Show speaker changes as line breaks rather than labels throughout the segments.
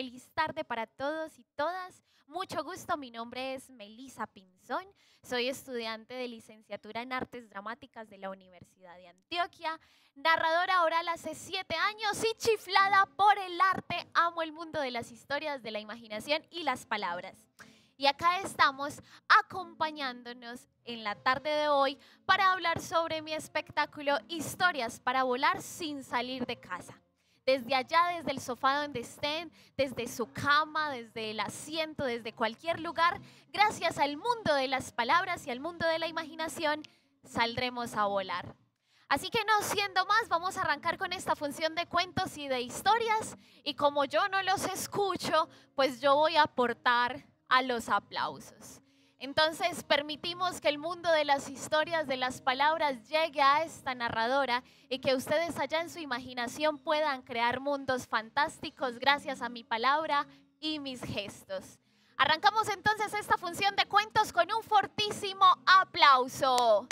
feliz tarde para todos y todas. Mucho gusto, mi nombre es Melisa Pinzón, soy estudiante de licenciatura en Artes Dramáticas de la Universidad de Antioquia, narradora oral hace siete años y chiflada por el arte. Amo el mundo de las historias, de la imaginación y las palabras. Y acá estamos acompañándonos en la tarde de hoy para hablar sobre mi espectáculo Historias para volar sin salir de casa desde allá, desde el sofá donde estén, desde su cama, desde el asiento, desde cualquier lugar, gracias al mundo de las palabras y al mundo de la imaginación, saldremos a volar. Así que no siendo más, vamos a arrancar con esta función de cuentos y de historias. Y como yo no los escucho, pues yo voy a aportar a los aplausos. Entonces permitimos que el mundo de las historias, de las palabras, llegue a esta narradora y que ustedes allá en su imaginación puedan crear mundos fantásticos gracias a mi palabra y mis gestos. Arrancamos entonces esta función de cuentos con un fortísimo aplauso.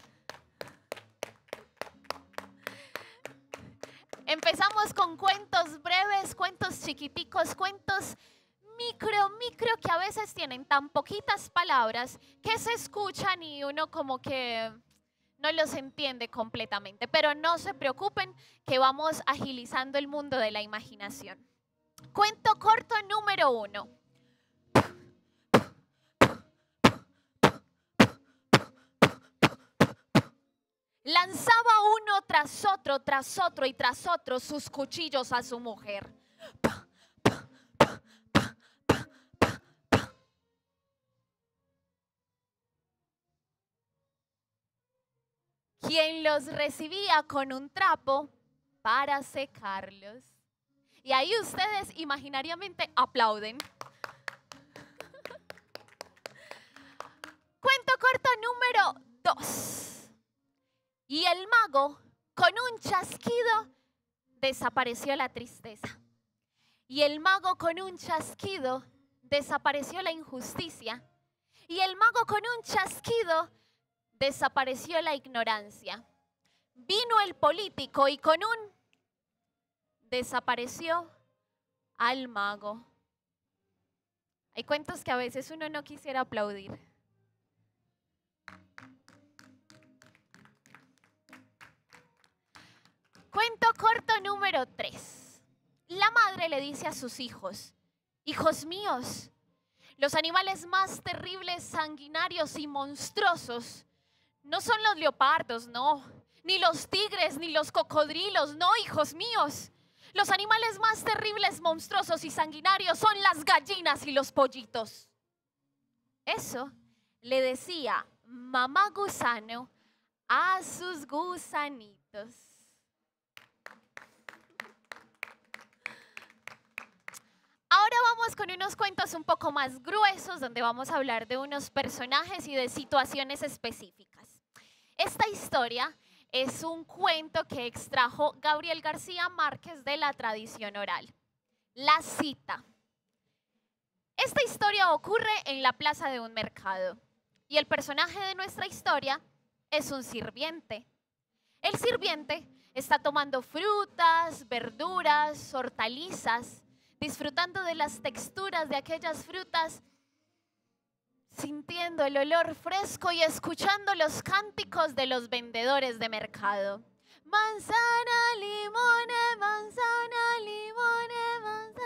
Empezamos con cuentos breves, cuentos chiquiticos, cuentos micro, micro que a veces tienen tan poquitas palabras que se escuchan y uno como que no los entiende completamente. Pero no se preocupen que vamos agilizando el mundo de la imaginación. Cuento corto número uno. Lanzaba uno tras otro, tras otro y tras otro sus cuchillos a su mujer. Quien los recibía con un trapo para secarlos. Y ahí ustedes imaginariamente aplauden. Cuento corto número dos. Y el mago, con un chasquido, desapareció la tristeza. Y el mago, con un chasquido, desapareció la injusticia. Y el mago, con un chasquido, desapareció la ignorancia. Vino el político y con un desapareció al mago. Hay cuentos que a veces uno no quisiera aplaudir. Cuento corto número 3. La madre le dice a sus hijos, hijos míos, los animales más terribles, sanguinarios y monstruosos no son los leopardos, no. Ni los tigres, ni los cocodrilos, no, hijos míos. Los animales más terribles, monstruosos y sanguinarios son las gallinas y los pollitos. Eso le decía mamá gusano a sus gusanitos. Ahora vamos con unos cuentos un poco más gruesos donde vamos a hablar de unos personajes y de situaciones específicas. Esta historia es un cuento que extrajo Gabriel García Márquez de la tradición oral. La cita. Esta historia ocurre en la plaza de un mercado y el personaje de nuestra historia es un sirviente. El sirviente está tomando frutas, verduras, hortalizas, disfrutando de las texturas de aquellas frutas sintiendo el olor fresco y escuchando los cánticos de los vendedores de mercado. Manzana, limone, manzana, limone, manzana.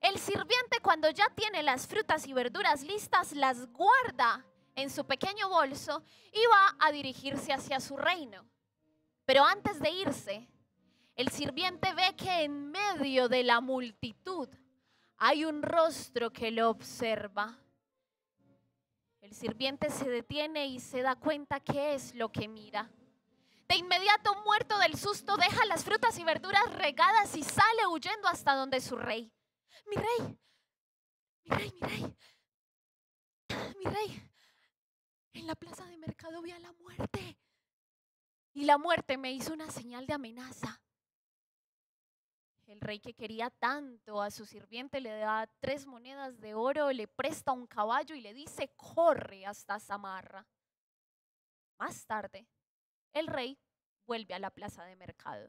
El sirviente cuando ya tiene las frutas y verduras listas, las guarda en su pequeño bolso y va a dirigirse hacia su reino. Pero antes de irse, el sirviente ve que en medio de la multitud hay un rostro que lo observa. El sirviente se detiene y se da cuenta qué es lo que mira. De inmediato, muerto del susto, deja las frutas y verduras regadas y sale huyendo hasta donde su rey. Mi rey, mi rey, mi rey, mi rey. En la plaza de mercado vi a la muerte. Y la muerte me hizo una señal de amenaza. El rey que quería tanto a su sirviente le da tres monedas de oro, le presta un caballo y le dice, corre hasta Samarra. Más tarde, el rey vuelve a la plaza de mercado.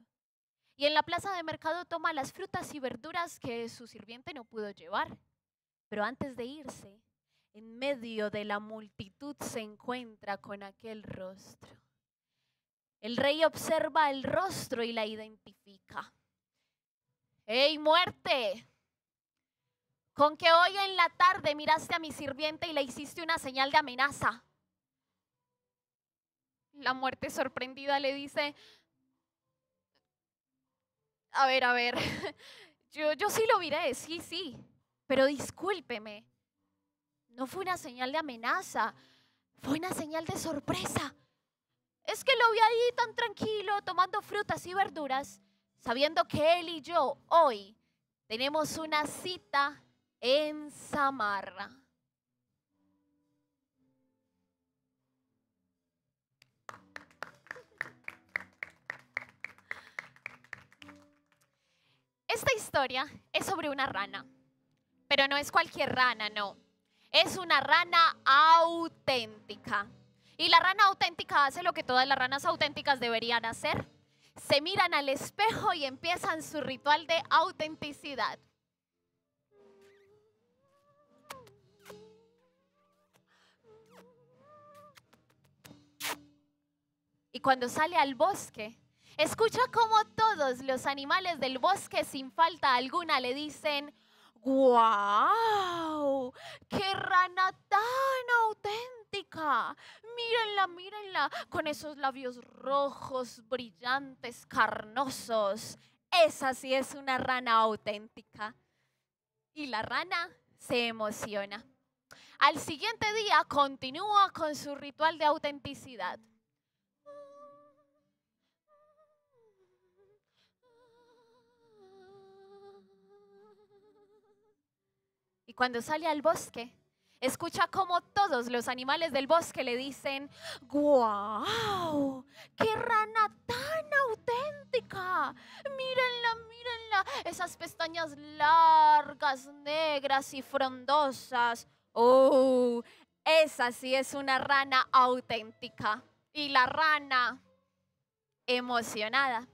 y en la plaza de mercado toma las frutas y verduras que su sirviente no pudo llevar. Pero antes de irse, en medio de la multitud se encuentra con aquel rostro. El rey observa el rostro y la identifica. ¡Ey, muerte! Con que hoy en la tarde miraste a mi sirviente y le hiciste una señal de amenaza. La muerte sorprendida le dice, a ver, a ver, yo, yo sí lo miré, sí, sí, pero discúlpeme, no fue una señal de amenaza, fue una señal de sorpresa. Es que lo vi ahí tan tranquilo, tomando frutas y verduras, sabiendo que él y yo hoy tenemos una cita en Samarra. Esta historia es sobre una rana, pero no es cualquier rana, no. Es una rana auténtica. Y la rana auténtica hace lo que todas las ranas auténticas deberían hacer. Se miran al espejo y empiezan su ritual de autenticidad. Y cuando sale al bosque, Escucha cómo todos los animales del bosque sin falta alguna le dicen, ¡Guau! ¡Qué rana tan auténtica! Mírenla, mírenla, con esos labios rojos, brillantes, carnosos. Esa sí es una rana auténtica. Y la rana se emociona. Al siguiente día continúa con su ritual de autenticidad. Y cuando sale al bosque, escucha como todos los animales del bosque le dicen, ¡guau! ¡Qué rana tan auténtica! Mírenla, mírenla, esas pestañas largas, negras y frondosas. ¡Oh! Esa sí es una rana auténtica. Y la rana emocionada.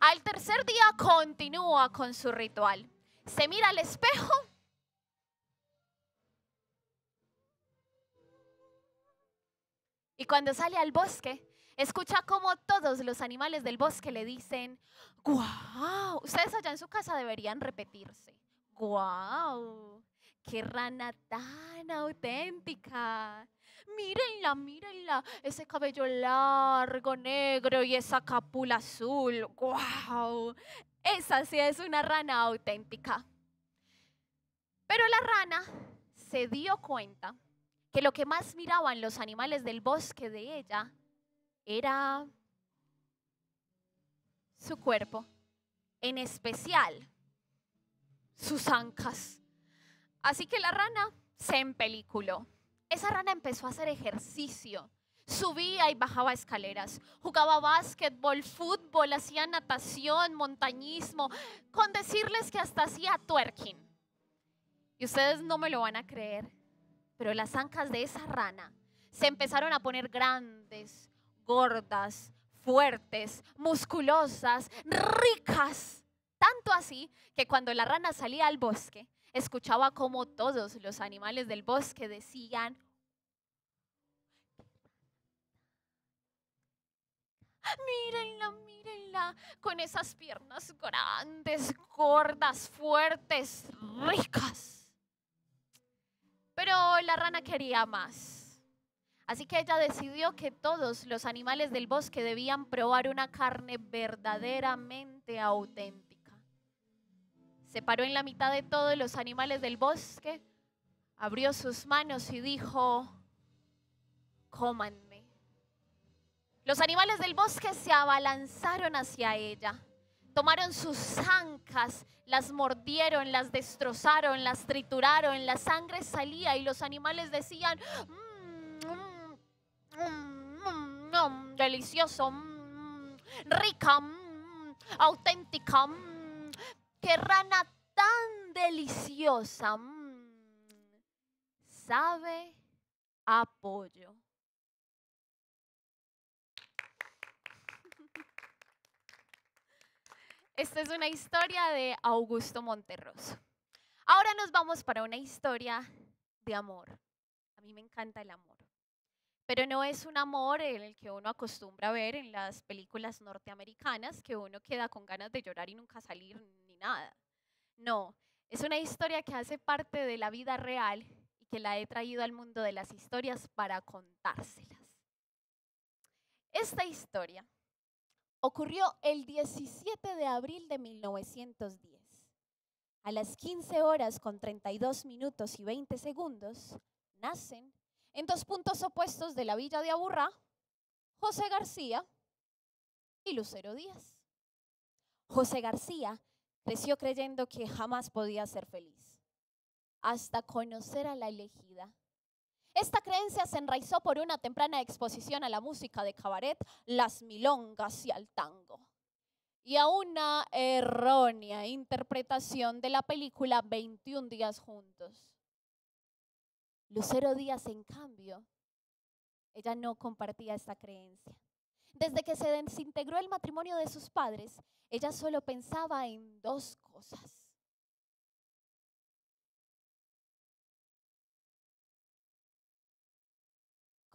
Al tercer día continúa con su ritual. Se mira al espejo Y cuando sale al bosque, escucha como todos los animales del bosque le dicen, ¡guau! Ustedes allá en su casa deberían repetirse, ¡guau! ¡Qué rana tan auténtica! Mírenla, mírenla, ese cabello largo, negro y esa capula azul. ¡Guau! Esa sí es una rana auténtica. Pero la rana se dio cuenta que lo que más miraban los animales del bosque de ella era su cuerpo, en especial sus ancas. Así que la rana se empeliculó. Esa rana empezó a hacer ejercicio. Subía y bajaba escaleras, jugaba básquetbol, fútbol, hacía natación, montañismo, con decirles que hasta hacía twerking. Y ustedes no me lo van a creer, pero las ancas de esa rana se empezaron a poner grandes, gordas, fuertes, musculosas, ricas. Tanto así que cuando la rana salía al bosque, escuchaba como todos los animales del bosque decían, mírenla, mírenla, con esas piernas grandes, gordas, fuertes, ricas. Pero la rana quería más. Así que ella decidió que todos los animales del bosque debían probar una carne verdaderamente auténtica. Se paró en la mitad de todos los animales del bosque, abrió sus manos y dijo, cómanme. Los animales del bosque se abalanzaron hacia ella tomaron sus ancas, las mordieron, las destrozaron, las trituraron, la sangre salía y los animales decían, mmm, mmm, mmm, delicioso, rica, auténtica, qué rana tan deliciosa, sabe apoyo. Esta es una historia de Augusto Monterroso. Ahora nos vamos para una historia de amor. A mí me encanta el amor. Pero no es un amor en el que uno acostumbra a ver en las películas norteamericanas, que uno queda con ganas de llorar y nunca salir ni nada. No, es una historia que hace parte de la vida real y que la he traído al mundo de las historias para contárselas. Esta historia ocurrió el 17 de abril de 1910. A las 15 horas con 32 minutos y 20 segundos nacen en dos puntos opuestos de la villa de Aburrá, José García y Lucero Díaz. José García creció creyendo que jamás podía ser feliz, hasta conocer a la elegida. Esta creencia se enraizó por una temprana exposición a la música de cabaret, las milongas y al tango, y a una errónea interpretación de la película 21 días juntos. Lucero Díaz, en cambio, ella no compartía esta creencia. Desde que se desintegró el matrimonio de sus padres, ella solo pensaba en dos cosas.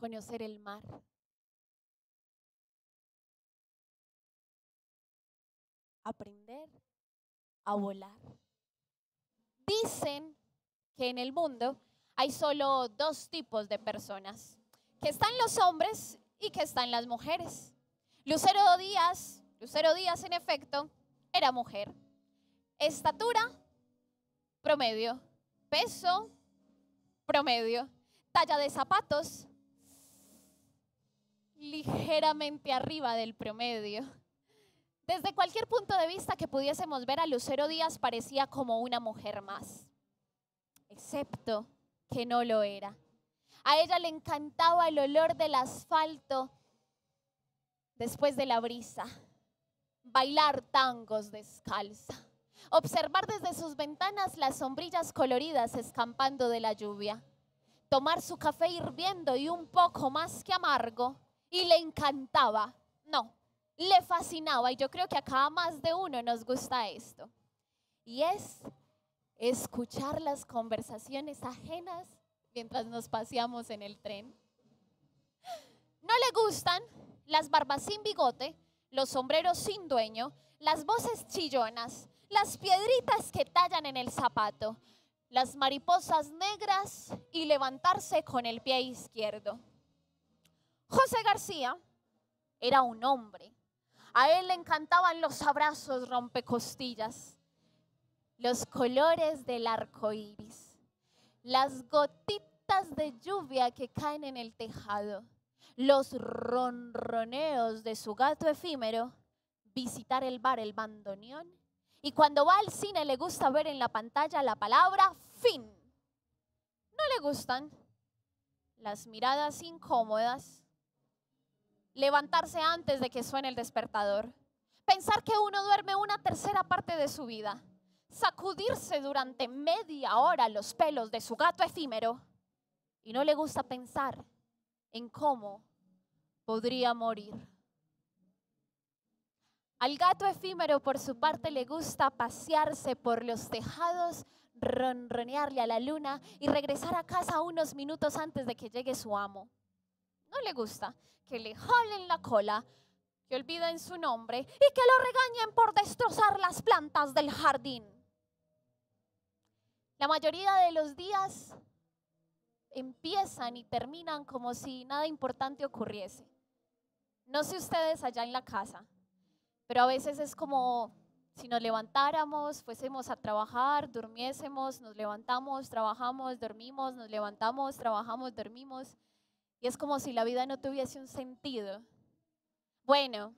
Conocer el mar. Aprender a volar. Dicen que en el mundo hay solo dos tipos de personas, que están los hombres y que están las mujeres. Lucero Díaz, Lucero Díaz en efecto, era mujer. Estatura, promedio. Peso, promedio. Talla de zapatos, ligeramente arriba del promedio. Desde cualquier punto de vista que pudiésemos ver a Lucero Díaz parecía como una mujer más, excepto que no lo era. A ella le encantaba el olor del asfalto después de la brisa, bailar tangos descalza, observar desde sus ventanas las sombrillas coloridas escampando de la lluvia, tomar su café hirviendo y un poco más que amargo, y le encantaba, no, le fascinaba, y yo creo que cada más de uno nos gusta esto, y es escuchar las conversaciones ajenas mientras nos paseamos en el tren. No le gustan las barbas sin bigote, los sombreros sin dueño, las voces chillonas, las piedritas que tallan en el zapato, las mariposas negras y levantarse con el pie izquierdo. José García era un hombre. A él le encantaban los abrazos rompecostillas los colores del arco iris, las gotitas de lluvia que caen en el tejado, los ronroneos de su gato efímero, visitar el bar El Bandoneón y cuando va al cine le gusta ver en la pantalla la palabra fin. No le gustan las miradas incómodas, levantarse antes de que suene el despertador, pensar que uno duerme una tercera parte de su vida sacudirse durante media hora los pelos de su gato efímero y no le gusta pensar en cómo podría morir. Al gato efímero, por su parte, le gusta pasearse por los tejados, ronronearle a la luna y regresar a casa unos minutos antes de que llegue su amo. No le gusta que le jalen la cola, que olviden su nombre y que lo regañen por destrozar las plantas del jardín. La mayoría de los días empiezan y terminan como si nada importante ocurriese. No sé ustedes allá en la casa, pero a veces es como si nos levantáramos, fuésemos a trabajar, durmiésemos, nos levantamos, trabajamos, dormimos, nos levantamos, trabajamos, dormimos. Y es como si la vida no tuviese un sentido. Bueno,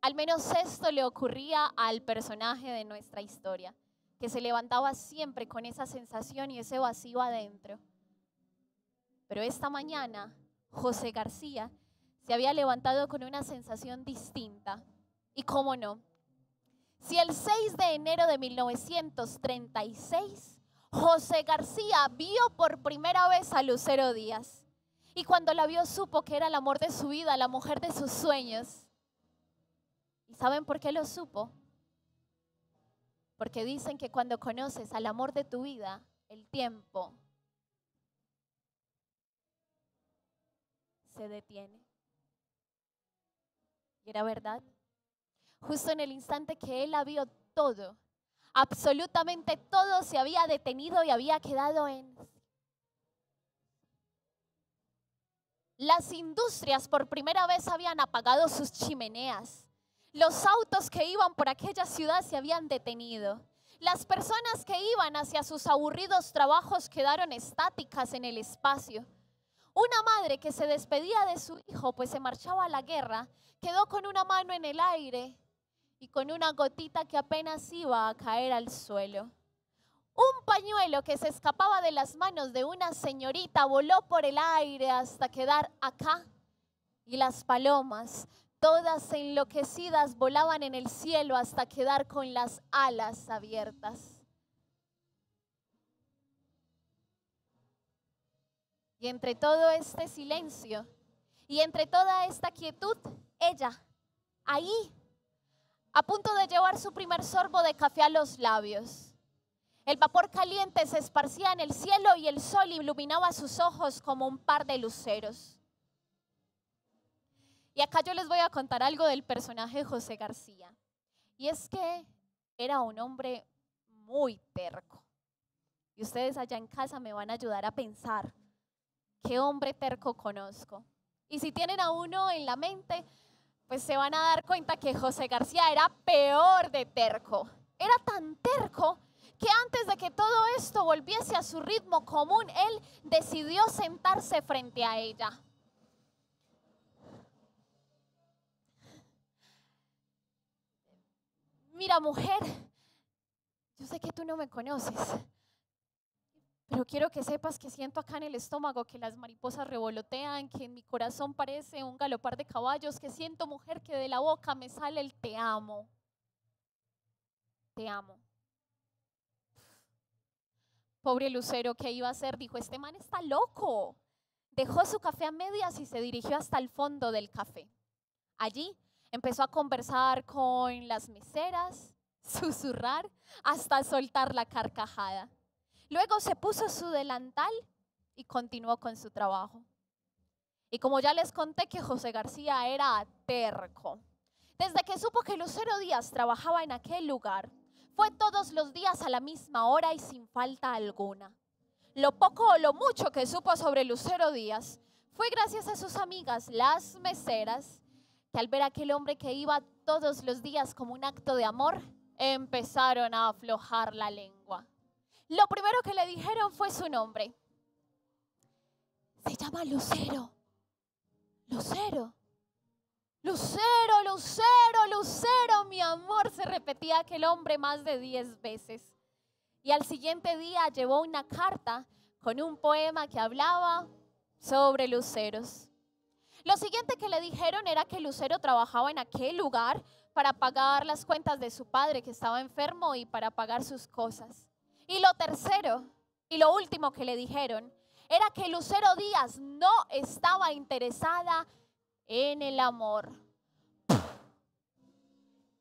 al menos esto le ocurría al personaje de nuestra historia que se levantaba siempre con esa sensación y ese vacío adentro. Pero esta mañana José García se había levantado con una sensación distinta. ¿Y cómo no? Si el 6 de enero de 1936 José García vio por primera vez a Lucero Díaz y cuando la vio supo que era el amor de su vida, la mujer de sus sueños. ¿Y saben por qué lo supo? Porque dicen que cuando conoces al amor de tu vida, el tiempo se detiene. Y era verdad. Justo en el instante que él la vio todo, absolutamente todo se había detenido y había quedado en... Las industrias por primera vez habían apagado sus chimeneas. Los autos que iban por aquella ciudad se habían detenido. Las personas que iban hacia sus aburridos trabajos quedaron estáticas en el espacio. Una madre que se despedía de su hijo, pues se marchaba a la guerra, quedó con una mano en el aire y con una gotita que apenas iba a caer al suelo. Un pañuelo que se escapaba de las manos de una señorita voló por el aire hasta quedar acá. Y las palomas, todas enloquecidas, volaban en el cielo hasta quedar con las alas abiertas. Y entre todo este silencio y entre toda esta quietud, ella, ahí, a punto de llevar su primer sorbo de café a los labios, el vapor caliente se esparcía en el cielo y el sol iluminaba sus ojos como un par de luceros. Y acá yo les voy a contar algo del personaje José García. Y es que era un hombre muy terco. Y ustedes allá en casa me van a ayudar a pensar qué hombre terco conozco. Y si tienen a uno en la mente, pues se van a dar cuenta que José García era peor de terco. Era tan terco que antes de que todo esto volviese a su ritmo común, él decidió sentarse frente a ella. Mira, mujer, yo sé que tú no me conoces, pero quiero que sepas que siento acá en el estómago que las mariposas revolotean, que en mi corazón parece un galopar de caballos, que siento, mujer, que de la boca me sale el te amo. Te amo. Pobre Lucero, ¿qué iba a hacer? Dijo, este man está loco. Dejó su café a medias y se dirigió hasta el fondo del café. Allí empezó a conversar con las meseras, susurrar, hasta soltar la carcajada. Luego se puso su delantal y continuó con su trabajo. Y como ya les conté que José García era terco, desde que supo que Lucero Díaz trabajaba en aquel lugar, fue todos los días a la misma hora y sin falta alguna. Lo poco o lo mucho que supo sobre Lucero Díaz fue gracias a sus amigas, las meseras, que al ver a aquel hombre que iba todos los días como un acto de amor, empezaron a aflojar la lengua. Lo primero que le dijeron fue su nombre. Se llama Lucero. Lucero. Lucero, Lucero, Lucero, mi amor, se repetía aquel hombre más de diez veces. Y al siguiente día llevó una carta con un poema que hablaba sobre luceros. Lo siguiente que le dijeron era que Lucero trabajaba en aquel lugar para pagar las cuentas de su padre que estaba enfermo y para pagar sus cosas. Y lo tercero y lo último que le dijeron era que Lucero Díaz no estaba interesada en el amor.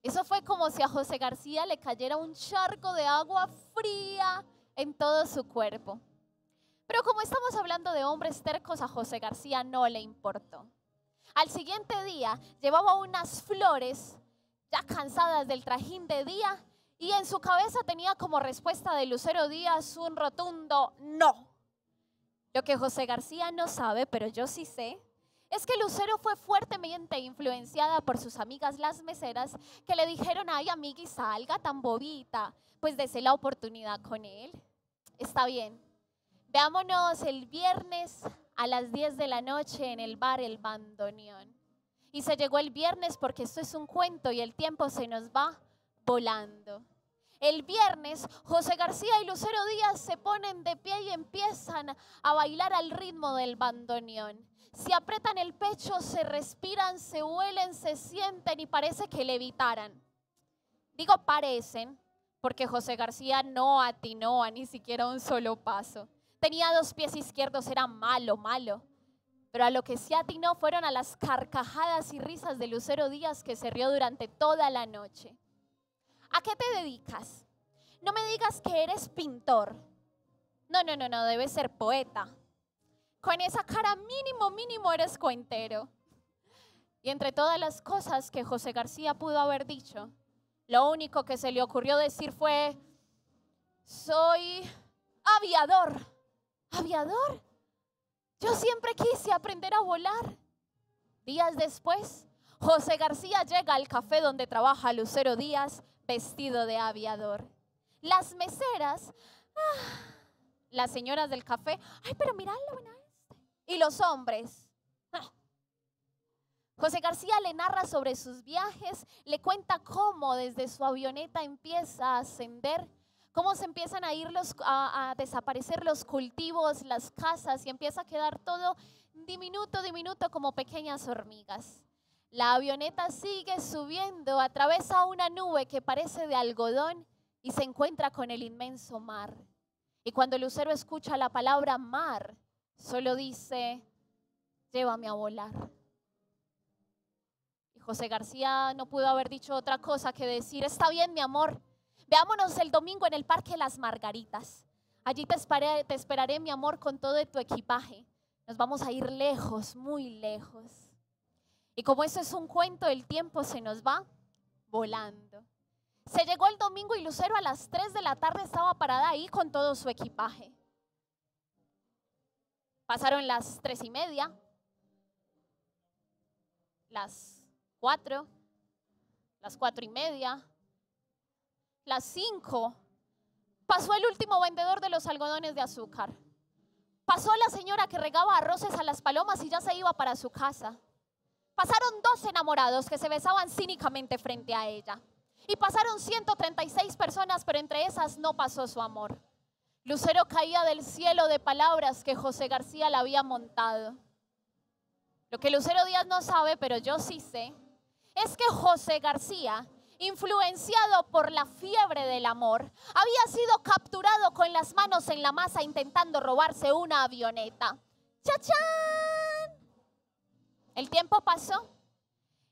Eso fue como si a José García le cayera un charco de agua fría en todo su cuerpo. Pero como estamos hablando de hombres tercos, a José García no le importó. Al siguiente día llevaba unas flores ya cansadas del trajín de día y en su cabeza tenía como respuesta de Lucero Díaz un rotundo no. Lo que José García no sabe, pero yo sí sé, es que Lucero fue fuertemente influenciada por sus amigas las meseras que le dijeron, ay amigui, salga tan bobita, pues dese la oportunidad con él. Está bien. Veámonos el viernes a las 10 de la noche en el bar El Bandoneón. Y se llegó el viernes porque esto es un cuento y el tiempo se nos va volando. El viernes, José García y Lucero Díaz se ponen de pie y empiezan a bailar al ritmo del bandoneón se apretan el pecho, se respiran, se huelen, se sienten y parece que levitaran. Digo parecen, porque José García no atinó a ni siquiera un solo paso. Tenía dos pies izquierdos, era malo, malo. Pero a lo que sí atinó fueron a las carcajadas y risas de Lucero Díaz que se rió durante toda la noche. ¿A qué te dedicas? no me digas que eres pintor. No, no, no, no, debes ser poeta. Con esa cara mínimo, mínimo eres cuentero. Y entre todas las cosas que José García pudo haber dicho, lo único que se le ocurrió decir fue, soy aviador. ¿Aviador? Yo siempre quise aprender a volar. Días después, José García llega al café donde trabaja Lucero Díaz vestido de aviador. Las meseras, ah, las señoras del café, ay, pero mirá este. Y los hombres. José García le narra sobre sus viajes, le cuenta cómo desde su avioneta empieza a ascender, cómo se empiezan a ir los, a desaparecer los cultivos, las casas y empieza a quedar todo diminuto, diminuto como pequeñas hormigas. La avioneta sigue subiendo, atraviesa una nube que parece de algodón y se encuentra con el inmenso mar. Y cuando Lucero escucha la palabra mar, solo dice, llévame a volar. Y José García no pudo haber dicho otra cosa que decir, está bien mi amor, veámonos el domingo en el Parque Las Margaritas. Allí te esperaré, mi amor con todo tu equipaje. Nos vamos a ir lejos, muy lejos. Y como eso es un cuento, el tiempo se nos va volando. Se llegó el domingo y Lucero a las 3 de la tarde estaba parada ahí con todo su equipaje. Pasaron las tres y media, las cuatro, las cuatro y media, las cinco. Pasó el último vendedor de los algodones de azúcar. Pasó la señora que regaba arroces a las palomas y ya se iba para su casa. Pasaron dos enamorados que se besaban cínicamente frente a ella. Y pasaron 136 personas, pero entre esas no pasó su amor. Lucero caía del cielo de palabras que José García le había montado. Lo que Lucero Díaz no sabe, pero yo sí sé, es que José García, influenciado por la fiebre del amor, había sido capturado con las manos en la masa intentando robarse una avioneta. ¡Chachán! El tiempo pasó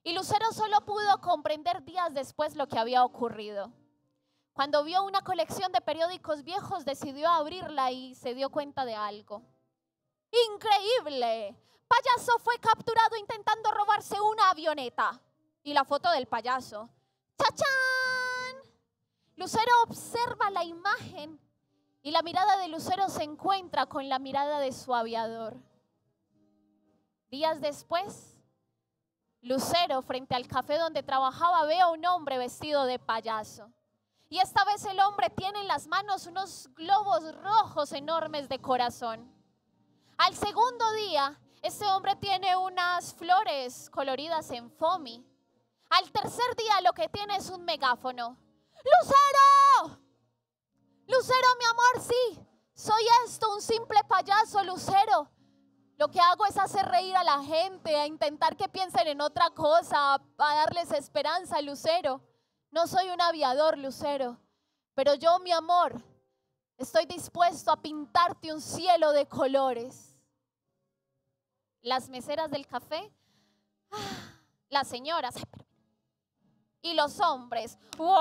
y Lucero solo pudo comprender días después lo que había ocurrido. Cuando vio una colección de periódicos viejos, decidió abrirla y se dio cuenta de algo. Increíble. Payaso fue capturado intentando robarse una avioneta. Y la foto del payaso. ¡Chachán! Lucero observa la imagen y la mirada de Lucero se encuentra con la mirada de su aviador. Días después, Lucero, frente al café donde trabajaba, ve a un hombre vestido de payaso. Y esta vez el hombre tiene en las manos unos globos rojos enormes de corazón. Al segundo día, este hombre tiene unas flores coloridas en foamy. Al tercer día lo que tiene es un megáfono. ¡Lucero! Lucero, mi amor, sí. Soy esto, un simple payaso, Lucero. Lo que hago es hacer reír a la gente, a intentar que piensen en otra cosa, a darles esperanza, Lucero. No soy un aviador, Lucero, pero yo, mi amor, estoy dispuesto a pintarte un cielo de colores. Las meseras del café, las señoras, y los hombres. ¡Wow!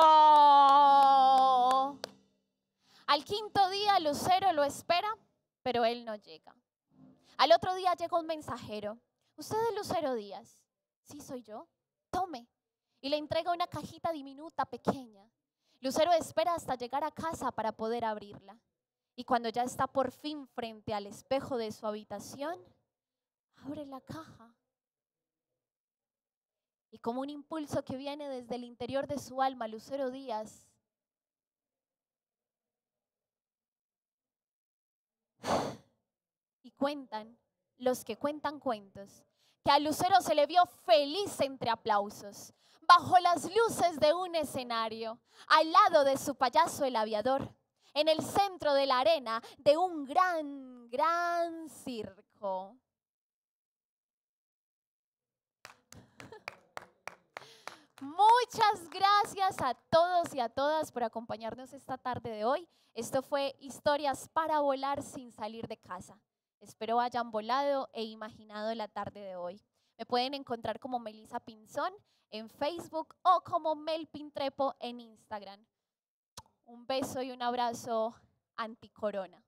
Al quinto día Lucero lo espera, pero él no llega. Al otro día llegó un mensajero. ¿Usted es Lucero Díaz? Sí, soy yo. Y le entrega una cajita diminuta, pequeña. Lucero espera hasta llegar a casa para poder abrirla. Y cuando ya está por fin frente al espejo de su habitación, abre la caja. Y como un impulso que viene desde el interior de su alma, Lucero Díaz cuentan los que cuentan cuentos, que a Lucero se le vio feliz entre aplausos, bajo las luces de un escenario, al lado de su payaso el aviador, en el centro de la arena de un gran, gran circo. Muchas gracias a todos y a todas por acompañarnos esta tarde de hoy. Esto fue Historias para volar sin salir de casa. Espero hayan volado e imaginado la tarde de hoy. Me pueden encontrar como Melisa Pinzón en Facebook o como Mel Pintrepo en Instagram. un beso y un abrazo anticorona.